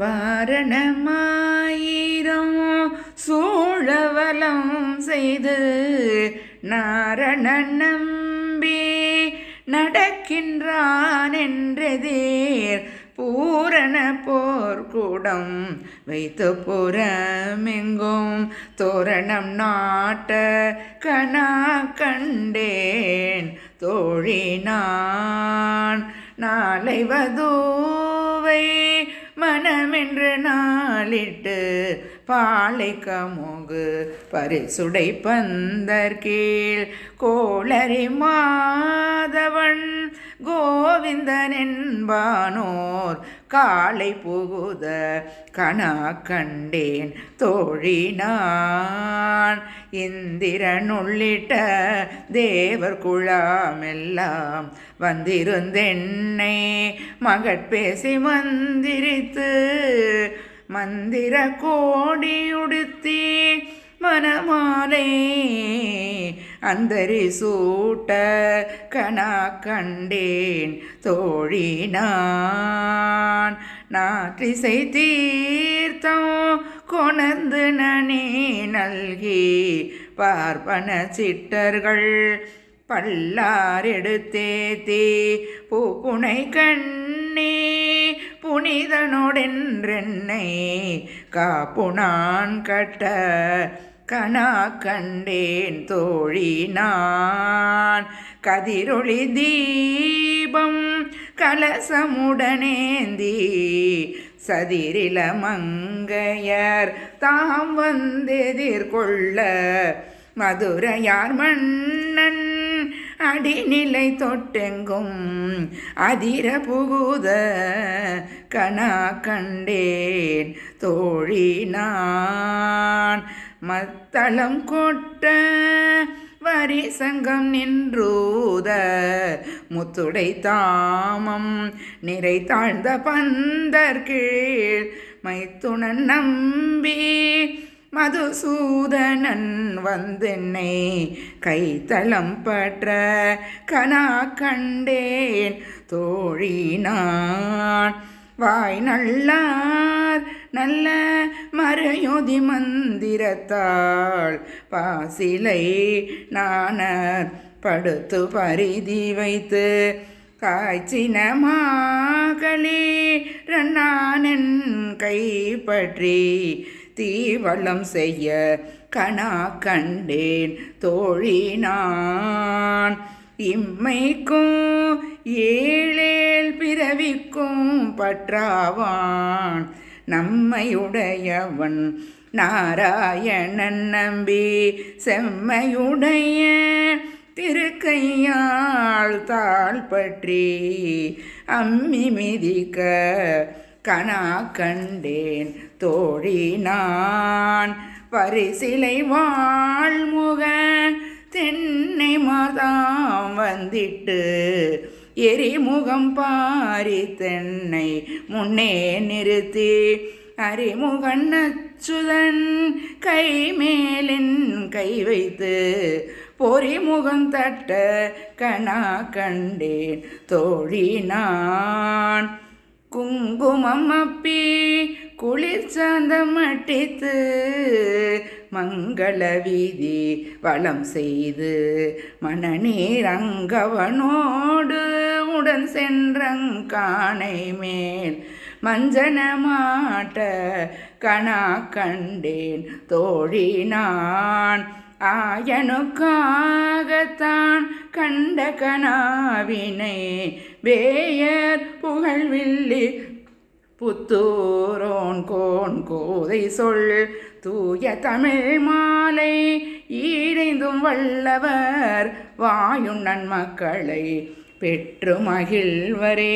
வாரணமாயிரம் சூழவலம் செய்து நாரண நம்பி நடக்கின்றான் என்றதேர் பூரண போர்க்கூடம் வைத்து புறமெங்கும் தோரணம் நாட்ட கணா கண்டேன். தோழினான் நாளை வதூவை மனமென்று நாளிட்டு பாலை கமுகு பரிசுடை பந்தர் கீழ். கோளரி மாதவன் கோவிந்தன் என்பானோர் காலை புகுத கணா கண்டேன் தோழினான். இந்திரனுள்ளிட்ட தேவர் குழாமெல்லாம் வந்திருந்தென்னை மகட்பேசி மந்திரித்து மந்திர கோடி உடுத்தி மனமாலை அந்தரி சூட்ட கணா கண்டேன் தோழினான். நாற்றிசை தீர்த்தம் கொணர்ந்து நனி நல்கி பார்ப்பன சிட்டர்கள் பல்லாரெடுத்தேத்தி பூப்புனை கண்ணே புனிதனோடென்றென்னை காப்புனான் கட்ட கணா கண்டேன் தோழினான் கதிரொளி தீபம் கலசமுடனேந்தி சதிரில மங்கையர் தாம் வந்தெதிர்கொள்ள மதுரையார் மன்னன்? அடிநிலை தொட்டெங்கும் அதிர புகுத கணா கண்டேன் தோழினான் மத்தளம் கொட்ட வரி சங்கம் நின்றூத முத்துடை தாமம் நிறை தாழ்ந்த பந்தர் கீழ் மைத்துணன் நம்பி மதுசூதனன் வந்தென்னை கைத்தளம் பற்ற கனா கண்டேன் தோழினான். வாய் நல்லார் நல்ல மறையொதி மந்திரத்தாள் பாசிலை நாணர் படுத்து பரிதி வைத்து காய்ச்சின மாகளே ரண்ணானன் கைப்பற்றி தீவளம் செய்ய கணா கண்டேன் தோழினான். இம்மைக்கும் ஏழேல் பிறவிக்கும் பற்றாவான். நம்மையுடையவன் நாராயணன் நம்பி செம்மையுடைய திருக்கையாள் தாள் பற்றி அம்மி மிதிக்க கணா கண்டேன் தோழினான் பரிசிலை வாழ்முக தென்னை மாதாம் வந்திட்டு எரிமுகம் பாரி தென்னை முன்னே நிறுத்தி. அறிமுகன் அச்சுதன் கை மேலின் கை வைத்து பொறிமுகம் தட்ட கணா கண்டேன் தோழினான். குங்குமம் அப்பி குளிர்ச்சாந்தம் அட்டித்து மங்கள வீதி வளம் செய்து மணநீர் அங்கவனோடு உடன் சென்றங்கானை மேல் மஞ்சனமாட்ட கணா கண்டேன். தோழினான் ஆயனுக்காகத்தான் கண்ட கனாவினை வேயர் புகழ்வில்லி புத்தூரோன் கோன் கோதை சொல் தூய தமிழ் மாலை ஈடைந்தும் வல்லவர் வாயுண்ணன் மக்களை பெற்று மகிழ்வரே.